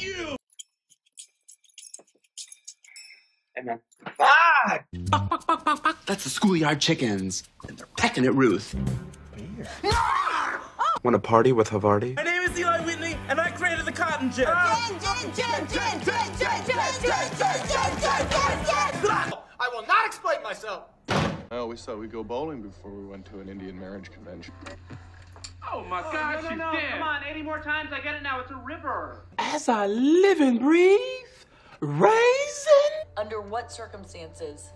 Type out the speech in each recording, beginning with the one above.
you! Hey, man. Ah! That's the schoolyard chickens. And they're pecking at Ruth. Want to party with Havarti? My name is Eli Whitney, and I created the cotton gin. I will not explain myself. I always thought we'd go bowling before we went to an Indian marriage convention. Oh my oh, gosh, no, no, no. Come on, 80 more times. I get it now. It's a river. As I live and breathe, raisin Under what circumstances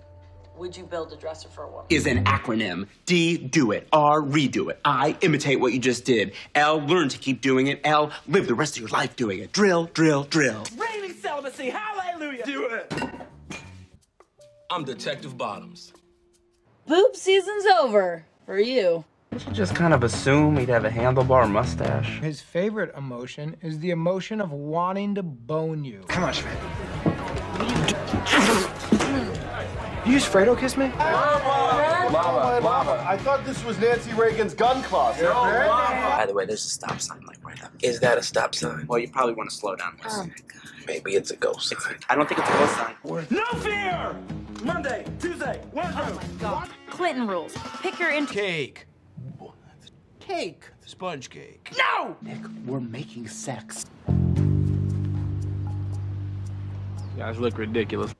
would you build a dresser for a woman? is an acronym. D, do it. R, redo it. I, imitate what you just did. L, learn to keep doing it. L, live the rest of your life doing it. Drill, drill, drill. Reigning celibacy, hallelujah! Do it! I'm Detective Bottoms. Boob season's over for you. Just kind of assume he'd have a handlebar mustache. His favorite emotion is the emotion of wanting to bone you. Come on, Schmidt. You use Fredo kiss me? Lava, lava, lava. I thought this was Nancy Reagan's gun closet. By the way, there's a stop sign like right up. Is that a stop sign? Well, you probably want to slow down. Oh Maybe it's a ghost sign. I don't think it's a ghost sign. No fear! Monday, Tuesday, Wednesday. Oh my god. Clinton rules. Pick your int- Cake. Cake. Sponge cake. No! Nick, we're making sex. You guys look ridiculous.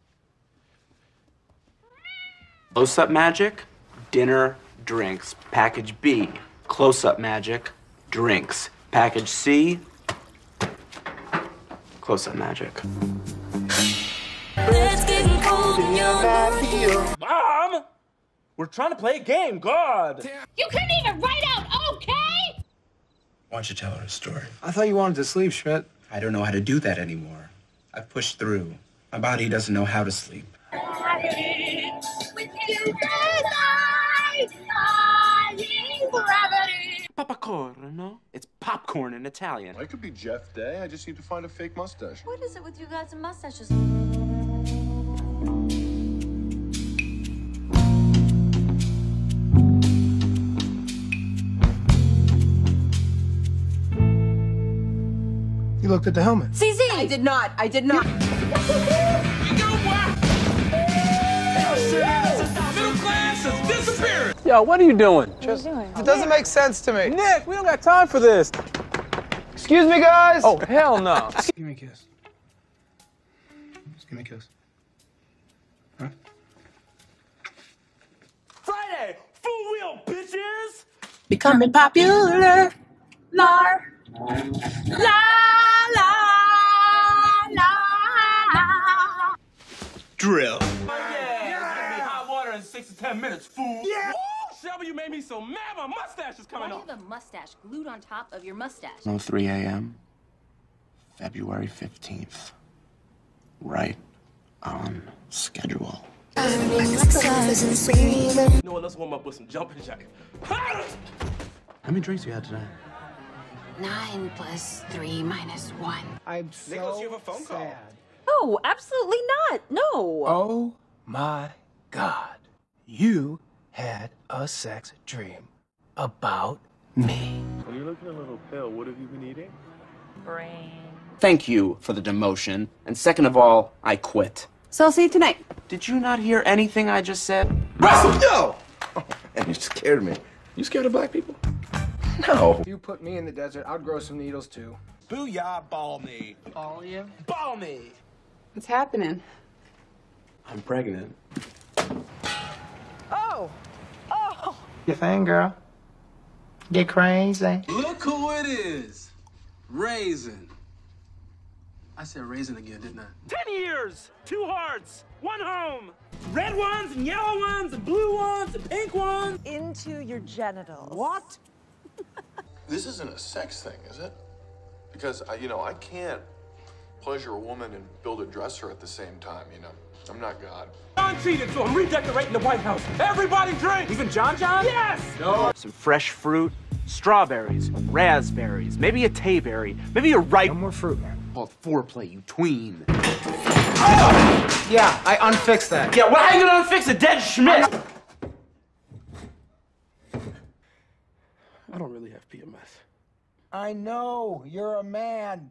Close up magic, dinner, drinks. Package B, close up magic, drinks. Package C, close up magic. Mom! We're trying to play a game, God! You couldn't even write out okay? Why don't you tell her a story? I thought you wanted to sleep, Schmidt. I don't know how to do that anymore. I've pushed through. My body doesn't know how to sleep. Popcorn, It's popcorn in Italian. I could be Jeff Day. I just need to find a fake mustache. What is it with you guys and mustaches? Looked at the helmet. Cece! I did not. I did not. Middle class is disappearing! Yo, what are you doing? Just, it doesn't make sense to me. Nick, we don't got time for this. Excuse me, guys. Oh, hell no. give me a kiss. Just give me a kiss. Huh? Friday, full wheel, bitches! Becoming popular. Lar. La minutes, fool! Yeah! Shelby, you made me so mad, my mustache is Why coming do you off! have a mustache glued on top of your mustache? No 3 a.m. February 15th. Right on schedule. You know what, let's warm up with some jumping jack. How many drinks you had today? Nine plus three minus one. I'm so Nicholas, you have a phone call. sad. No, absolutely not. No. Oh my God. You had a sex dream about me. Well, you're looking a little pale. What have you been eating? Brain. Thank you for the demotion. And second of all, I quit. So I'll see you tonight. Did you not hear anything I just said? Russell! No! Oh, And you scared me. You scared of black people? No. If you put me in the desert, I'd grow some needles too. Booyah, ball me! All you. Ball me! What's happening? I'm pregnant. Oh. Oh. Your thing, girl. Get crazy. Look who it is. Raisin. I said raisin again, didn't I? Ten years, two hearts, one home. Red ones and yellow ones and blue ones and pink ones. Into your genitals. What? This isn't a sex thing, is it? Because I, you know, I can't pleasure a woman and build a dresser at the same time. You know, I'm not God. John cheated, so I'm redecorating the White House. Everybody drink! Even John John? Yes! Some fresh fruit, strawberries, raspberries, maybe a tayberry, maybe a ripe. No more fruit, man. Called foreplay, you tween. Oh! Yeah, I unfixed that. Yeah, well, how you gonna unfix a dead Schmidt? I don't really have PMS. I know. You're a man.